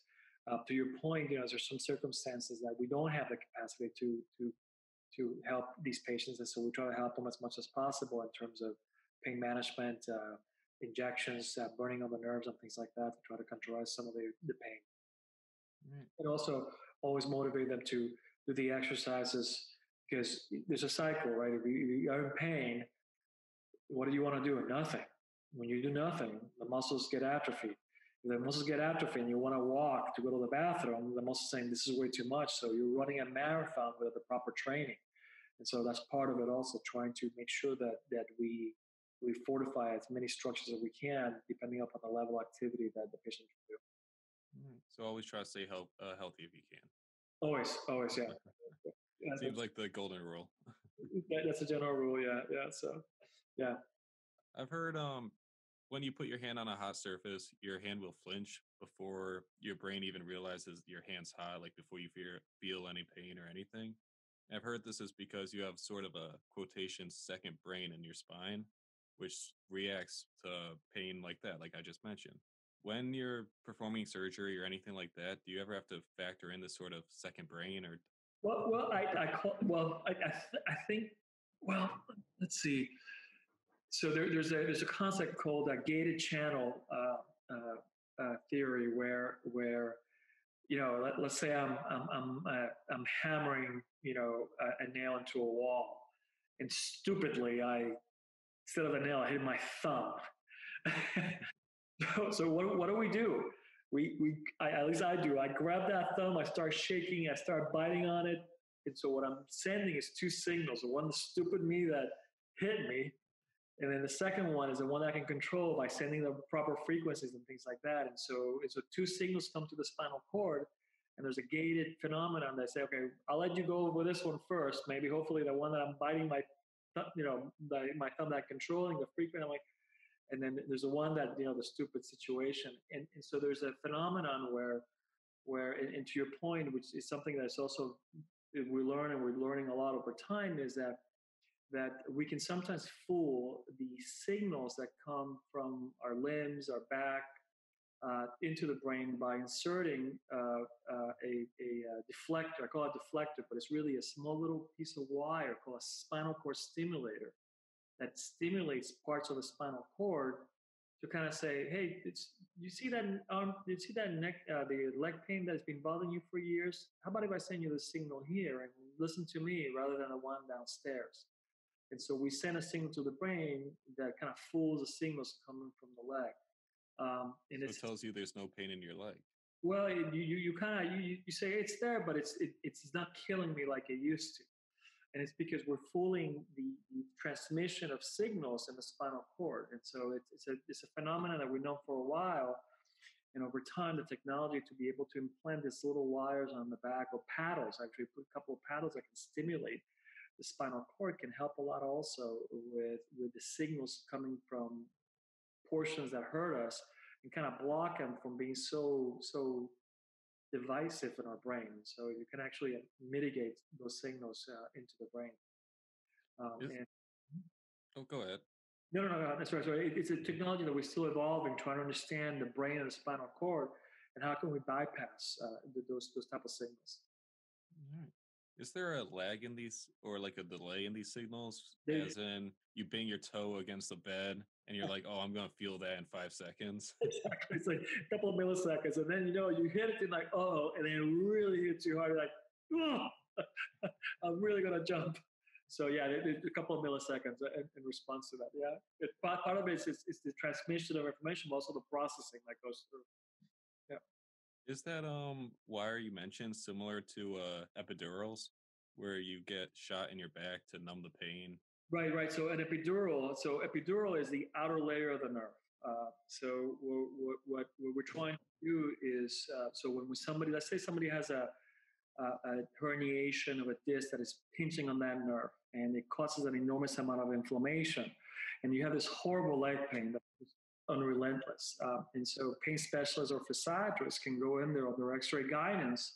Speaker 3: Uh, to your point, you know, there's some circumstances that we don't have the capacity to to to help these patients, and so we try to help them as much as possible in terms of pain management, uh, injections, uh, burning on the nerves, and things like that to try to control some of the, the pain. Right. And also always motivate them to do the exercises because there's a cycle, right? If you, are in pain, what do you want to do? Nothing. When you do nothing, the muscles get atrophied. If the muscles get atrophied and you want to walk to go to the bathroom, the muscles saying this is way too much. So you're running a marathon without the proper training. And so that's part of it also trying to make sure that that we we fortify as many structures as we can, depending upon the level of activity that the patient can do.
Speaker 2: So always try to stay help, uh, healthy if you can.
Speaker 3: Always, always, yeah.
Speaker 2: yeah Seems like the golden rule.
Speaker 3: that's a general rule, yeah, yeah. So, yeah.
Speaker 2: I've heard um when you put your hand on a hot surface, your hand will flinch before your brain even realizes your hand's hot, like before you feel feel any pain or anything. I've heard this is because you have sort of a quotation second brain in your spine, which reacts to pain like that, like I just mentioned when you're performing surgery or anything like that, do you ever have to factor in this sort of second brain or?
Speaker 3: Well, well, I, I call, well, I, I, th- I think, well, let's see. So there, there's a there's a concept called a gated channel uh, uh, uh, theory, where where you know, let, us say I'm I'm I'm, uh, I'm hammering you know a, a nail into a wall, and stupidly I instead of a nail I hit my thumb. [laughs] So, [laughs] so what, what do we do? We, we I, at least I do. I grab that thumb, I start shaking, I start biting on it. And so what I'm sending is two signals. The one the stupid me that hit me, and then the second one is the one that I can control by sending the proper frequencies and things like that. And so, and so two signals come to the spinal cord, and there's a gated phenomenon that say, okay, I'll let you go with this one first. Maybe hopefully the one that I'm biting my, you know, my, my thumb that controlling the frequency. I'm like, and then there's the one that you know the stupid situation and, and so there's a phenomenon where where and, and, to your point which is something that's also we learn and we're learning a lot over time is that that we can sometimes fool the signals that come from our limbs our back uh, into the brain by inserting uh, uh, a, a, uh, deflector. I call it deflector, but it's really a small little piece of wire called a spinal cord stimulator that stimulates parts of the spinal cord to kind of say, hey, it's you see that arm, you see that neck, uh, the leg pain that's been bothering you for years. How about if I send you the signal here and listen to me rather than the one downstairs? And so we send a signal to the brain that kind of fools the signals coming from the leg. Um, and
Speaker 2: so it tells you there's no pain in your leg.
Speaker 3: Well, you you, you kind of you, you say it's there, but it's it, it's not killing me like it used to, and it's because we're fooling the, the transmission of signals in the spinal cord, and so it's it's a it's a phenomenon that we've known for a while, and over time the technology to be able to implant these little wires on the back or paddles, actually put a couple of paddles that can stimulate the spinal cord can help a lot also with with the signals coming from portions that hurt us and kind of block them from being so so divisive in our brain. So you can actually mitigate those signals uh, into the brain.
Speaker 2: Um, Is, and, oh, go ahead.
Speaker 3: No, no, no, no. That's right. So it's a technology that we're still evolving, trying to understand the brain and the spinal cord, and how can we bypass uh, those those type of signals.
Speaker 2: Is there a lag in these or like a delay in these signals? They, As in you bang your toe against the bed and you're like, oh, I'm going to feel that in five seconds. [laughs]
Speaker 3: Exactly. It's like a couple of milliseconds. And then, you know, you hit it and like, oh, and then it really hits you hard. You're like, oh, [laughs] I'm really going to jump. So yeah, it, it, a couple of milliseconds in, in response to that. Yeah, it, part, part of it is, is, is, the transmission of information, but also the processing that goes through. Yeah.
Speaker 2: Is that um wire you mentioned similar to uh epidurals where you get shot in your back to numb the pain?
Speaker 3: Right, right. So an epidural, so epidural is the outer layer of the nerve. Uh, so what, what, what, we're trying to do is, uh, so when somebody, let's say somebody has a, a, a herniation of a disc that is pinching on that nerve, and it causes an enormous amount of inflammation, and you have this horrible leg pain that is unrelentless. Uh, and so pain specialists or physiatrists can go in there under x-ray guidance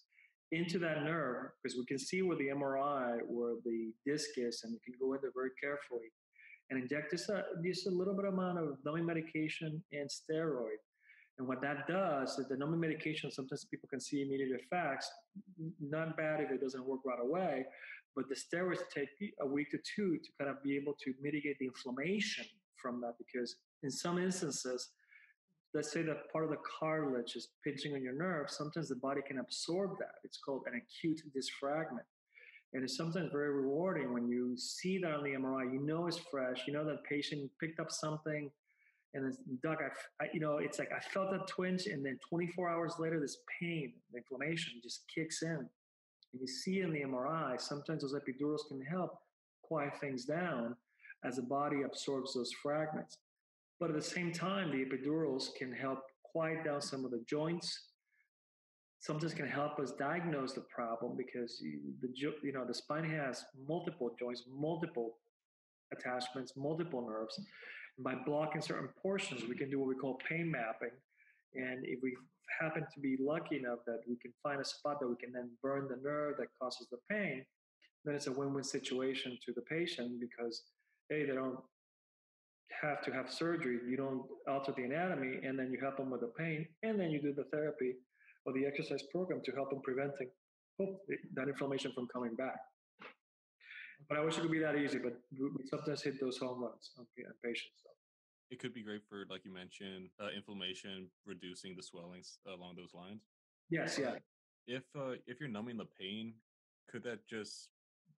Speaker 3: into that nerve because we can see where the MRI, where the disc is, and you can go in there very carefully and inject just a, just a little bit amount of numbing medication and steroid. And what that does is the numbing medication, sometimes people can see immediate effects. Not bad if it doesn't work right away, but the steroids take a week to two to kind of be able to mitigate the inflammation from that because in some instances, let's say that part of the cartilage is pinching on your nerve, sometimes the body can absorb that. It's called an acute disc fragment. And it's sometimes very rewarding when you see that on the MRI, you know it's fresh, you know that patient picked up something and it's, Doc, I, I, you know, it's like I felt that twinge, and then 24 hours later, this pain, the inflammation just kicks in. And you see in the MRI, sometimes those epidurals can help quiet things down as the body absorbs those fragments. But at the same time, the epidurals can help quiet down some of the joints. Sometimes can help us diagnose the problem because the you know the spine has multiple joints, multiple attachments, multiple nerves. And by blocking certain portions, we can do what we call pain mapping. And if we happen to be lucky enough that we can find a spot that we can then burn the nerve that causes the pain, then it's a win-win situation to the patient because hey, they don't have to have surgery. You don't alter the anatomy, and then you help them with the pain, and then you do the therapy or the exercise program to help them preventing that inflammation from coming back. But I wish it could be that easy, but we sometimes hit those home runs on, patients. So.
Speaker 2: It could be great for, like you mentioned, uh, inflammation, reducing the swellings along those lines.
Speaker 3: Yes, yeah.
Speaker 2: If uh, if you're numbing the pain, could that just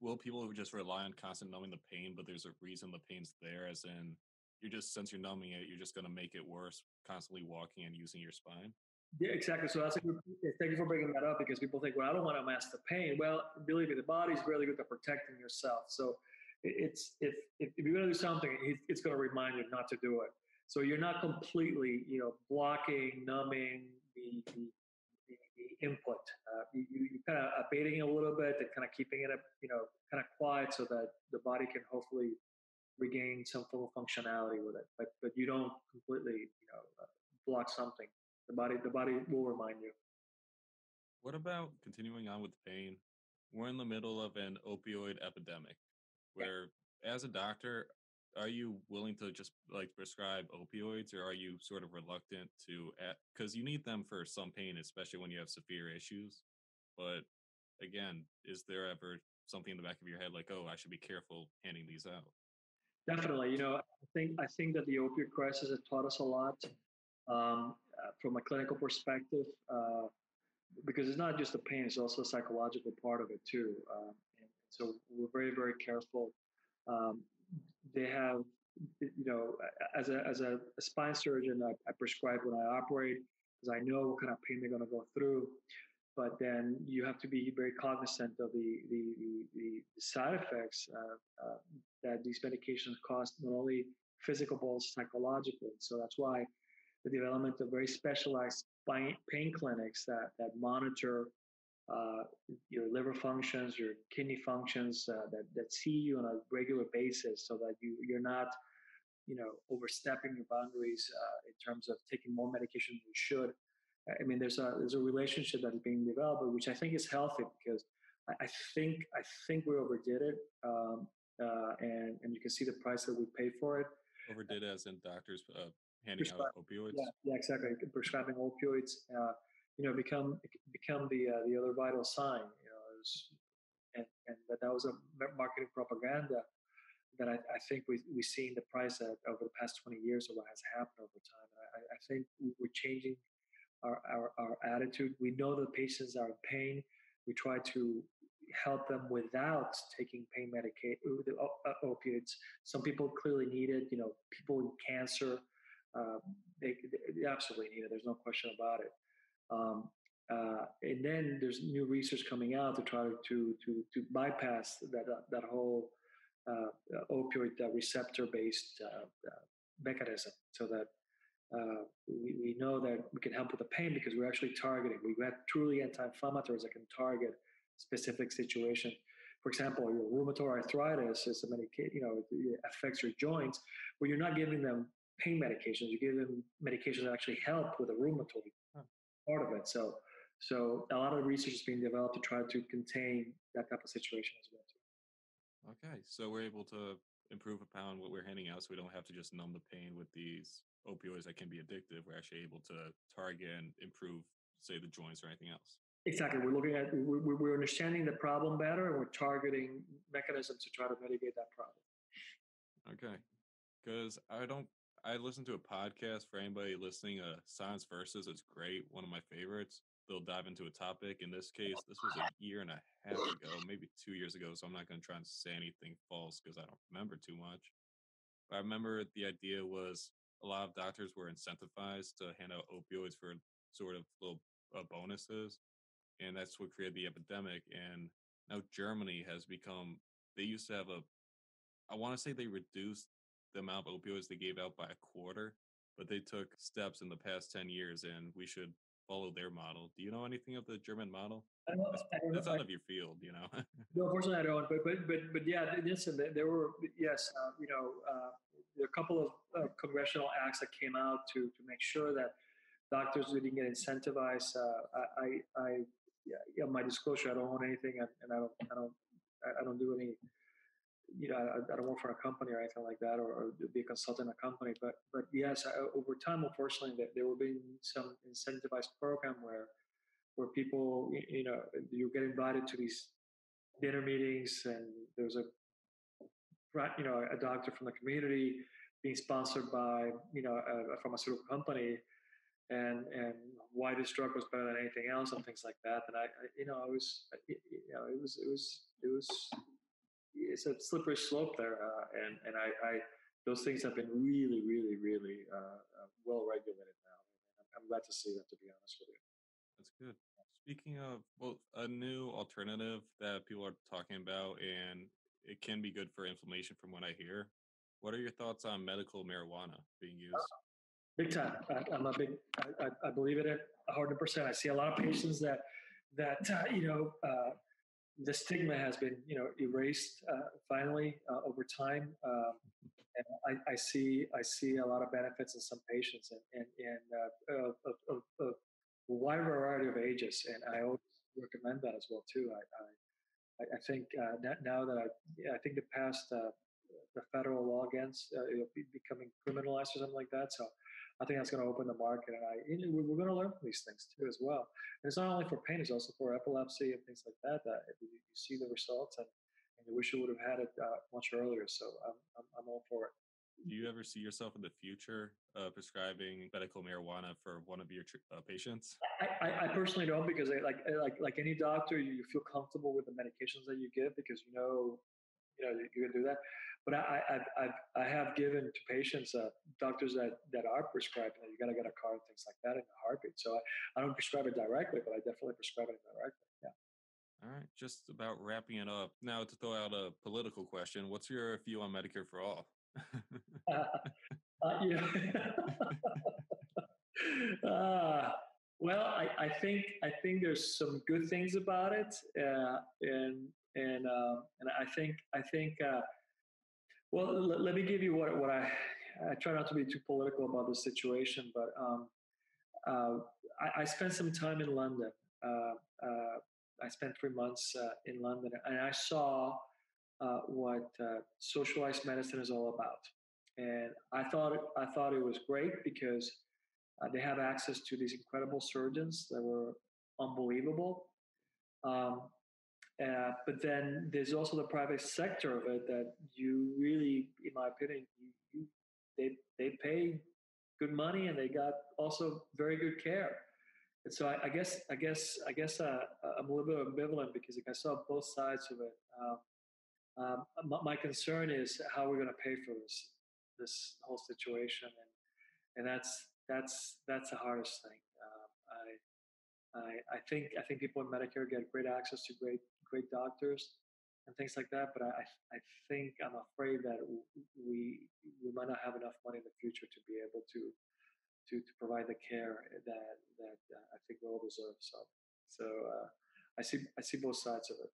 Speaker 2: will people just rely on constant numbing the pain, but there's a reason the pain's there, as in you're just since you're numbing it, you're just going to make it worse constantly walking and using your spine.
Speaker 3: Yeah, exactly. So that's a good. Thank you for bringing that up because people think, well, I don't want to mask the pain. Well, believe me, the body's really good at protecting yourself. So it's if if, you're going to do something, it's going to remind you not to do it. So you're not completely, you know, blocking, numbing the, the the input. Uh, you, you kind of abating it a little bit and kind of keeping it, up, you know, kind of quiet so that the body can hopefully regain some full functionality with it. But but you don't completely, you know, uh, block something. The body the body will remind you.
Speaker 2: What about continuing on with pain? We're in the middle of an opioid epidemic, where yeah. as a doctor, are you willing to just like prescribe opioids or are you sort of reluctant to because you need them for some pain especially when you have severe issues but again is there ever something in the back of your head like oh i should be careful handing these out
Speaker 3: Definitely, you know, I think I think that the opioid crisis has taught us a lot um, from a clinical perspective, uh, because it's not just the pain; it's also a psychological part of it too. Um, and so we're very, very careful. Um, they have, you know, as a as a, a spine surgeon, I, I prescribe when I operate because I know what kind of pain they're going to go through but then you have to be very cognizant of the the, the, the side effects uh, uh, that these medications cause, not only physical but psychological. So that's why the development of very specialized pain clinics that that monitor uh, your liver functions, your kidney functions, uh, that that see you on a regular basis, so that you you're not you know overstepping your boundaries uh, in terms of taking more medication than you should I mean, there's a there's a relationship that is being developed, which I think is healthy because I, I think I think we overdid it, um, uh, and and you can see the price that we pay for it.
Speaker 2: Overdid as in doctors uh, handing out opioids.
Speaker 3: Yeah, yeah, exactly. Prescribing opioids, uh, you know, become become the uh, the other vital sign. You know, was, and and that, that was a marketing propaganda that I, I think we we seen the price that over the past 20 years of what has happened over time. I, I think we're changing our, our, our attitude. We know the patients are in pain. We try to help them without taking pain medication, uh, uh, opioids. Some people clearly need it. You know, people with cancer, uh, they, they, absolutely need it. There's no question about it. Um, uh, and then there's new research coming out to try to to to bypass that uh, that whole uh, opioid receptor based mechanism, so that uh, we, we know that we can help with the pain because we're actually targeting. We have truly anti-inflammatories that can target specific situation. For example, your rheumatoid arthritis is a medication, you know, it affects your joints, where you're not giving them pain medications. You give them medications that actually help with the rheumatoid hmm. part of it. So, so a lot of research is being developed to try to contain that type of situation as well. Too.
Speaker 2: Okay, so we're able to improve upon what we're handing out, so we don't have to just numb the pain with these opioids that can be addictive, we're actually able to target and improve, say, the joints or anything else.
Speaker 3: Exactly. We're looking at, we're, understanding the problem better and we're targeting mechanisms to try to mitigate that problem.
Speaker 2: Okay. Because I don't, I listen to a podcast for anybody listening. Uh, Science Versus is great, one of my favorites. They'll dive into a topic. In this case, this was a year and a half ago, maybe two years ago. So I'm not going to try and say anything false because I don't remember too much. But I remember the idea was a lot of doctors were incentivized to hand out opioids for sort of little uh, bonuses, and that's what created the epidemic. And now Germany has become. They used to have a. I want to say they reduced the amount of opioids they gave out by a quarter, but they took steps in the past ten years, and we should follow their model. Do you know anything of the German model? That's, that's out of your field, you know. [laughs]
Speaker 3: no, unfortunately, I don't. But but but but yeah, listen, there were yes, uh, you know, uh, a couple of uh, congressional acts that came out to to make sure that doctors didn't get incentivized. Uh, I, I, yeah, my disclosure, I don't own anything, and, and I don't, I don't, I don't do any. You know, I, I don't work for a company or anything like that, or, or be a consultant in a company. But, but yes, I, over time, unfortunately, there, there will be some incentivized program where, where people, you know, you get invited to these dinner meetings, and there's a you know, a doctor from the community being sponsored by, you know, a, a pharmaceutical company and, and why this drug was better than anything else and things like that. And I, I you know, I was, you know, it was, it was, it was, it's a slippery slope there. Uh, and, and I, I, those things have been really, really, really uh, uh, well regulated now. I'm glad to see that, to be honest with you.
Speaker 2: That's good. Speaking of, well, a new alternative that people are talking about, and it can be good for inflammation from what I hear. What are your thoughts on medical marijuana being used? Uh,
Speaker 3: big time. I, am a big. I, I, believe in it 100. percent I see a lot of patients that that uh, you know uh, the stigma has been you know erased uh, finally uh, over time. Um, and I, I, see I see a lot of benefits in some patients and and, and uh, of, of, of, a wide variety of ages. And I always recommend that as well too. I, I I, think uh, now that I, I think the past the federal law against uh, becoming criminalized or something like that. So I think that's going to open the market, and I you know, we're going to learn from these things too as well. And it's not only for pain; it's also for epilepsy and things like that. That you, you see the results, and, and I wish I would have had it uh, much earlier. So I'm, I'm, I'm all for it.
Speaker 2: Do you ever see yourself in the future uh, prescribing medical marijuana for one of your uh, patients?
Speaker 3: I, I, I, personally don't because I, like like like any doctor, you feel comfortable with the medications that you give because you know you know you can do that. But I I I've, I have given to patients uh, doctors that that are prescribing that you got to get a card things like that in a heartbeat. So I, I don't prescribe it directly, but I definitely prescribe it indirectly. Yeah.
Speaker 2: All right, just about wrapping it up. Now to throw out a political question, what's your view on Medicare for all? [laughs] uh,
Speaker 3: uh, yeah. [laughs] uh, well, I, I, think I think there's some good things about it, uh, and and uh, and I think I think uh, well, l- let me give you what what I I try not to be too political about the situation, but um, I, I, spent some time in London. I spent three months in London, and I saw uh, what uh, socialized medicine is all about. And I thought I thought it was great because uh, they have access to these incredible surgeons that were unbelievable. Um, uh, but then there's also the private sector of it that you really, in my opinion, you, you, they they pay good money and they got also very good care. And so I, I guess I guess I guess uh, I'm a little bit ambivalent because I saw both sides of it. Um, um, my, concern is how we're going to pay for this this whole situation, and and that's that's that's the hardest thing. Um, I, I I think I think people in Medicare get great access to great great doctors and things like that, but I I think I'm afraid that we we might not have enough money in the future to be able to to, to provide the care that that uh, I think we all deserve. So so uh, I see I see both sides of it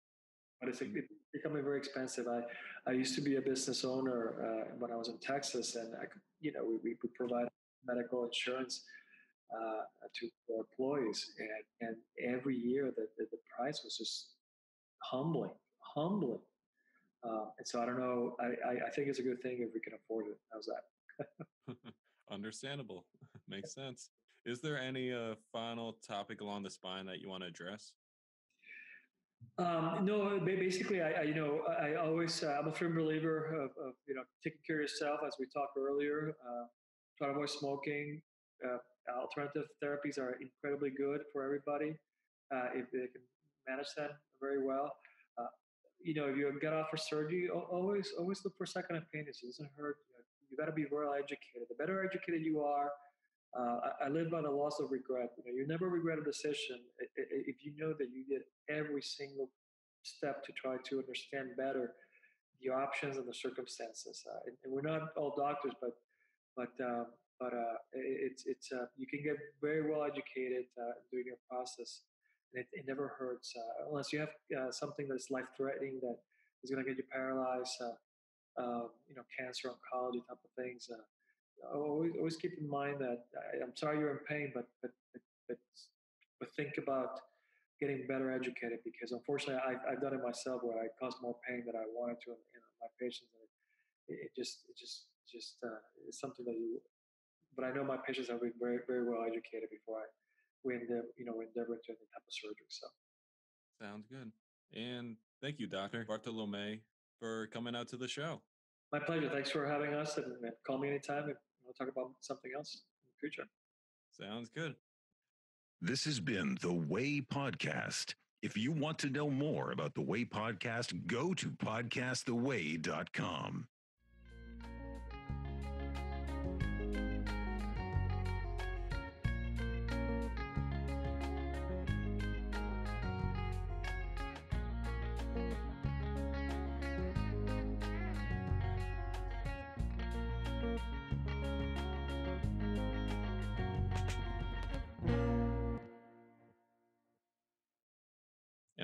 Speaker 3: but it's, it's becoming very expensive. I, I used to be a business owner uh, when I was in Texas, and I could, you know, we, we provide medical insurance uh, to employees, and, and every year the, the, the price was just humbling, humbling. Uh, and so I don't know. I, I, I, think it's a good thing if we can afford it. How's that? [laughs]
Speaker 2: Understandable. [laughs] Makes sense. Is there any uh, final topic along the spine that you want to address?
Speaker 3: Um, no, basically, I, I, you know I always uh, I'm a firm believer of, of, you know taking care of yourself, as we talked earlier. Uh, try to avoid smoking. Uh, alternative therapies are incredibly good for everybody uh, if they can manage them very well. Uh, you know, if you get off for surgery, always always look for second opinions. It doesn't hurt. You, know, you got to be well educated. The better educated you are, uh, I, I, live by the loss of regret. You know, you never regret a decision if you know that you did every single step to try to understand better the options and the circumstances. Uh, and, and, we're not all doctors, but but uh, but uh, it's it's uh, you can get very well educated uh, during your process, and it, it never hurts uh, unless you have uh, something that's life threatening that is going to get you paralyzed. Uh, you know, cancer, oncology type of things always, always keep in mind that I, am sorry you're in pain, but, but, but, but think about getting better educated because unfortunately I, I've done it myself where I caused more pain than I wanted to in, in my patients. And it, it just, it just, just uh, it's something that you, but I know my patients have been very, very well educated before I, we endeavor, you know, endeavor to any type of surgery. So.
Speaker 2: Sounds good. And thank you, Dr. Bartolomei, for coming out to the show.
Speaker 3: My pleasure. Thanks for having us and, and call me anytime if we'll talk about something else in the future.
Speaker 2: Sounds good.
Speaker 1: This has been the Way Podcast. If you want to know more about the Way Podcast, go to podcasttheway.com.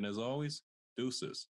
Speaker 2: as always, deuces.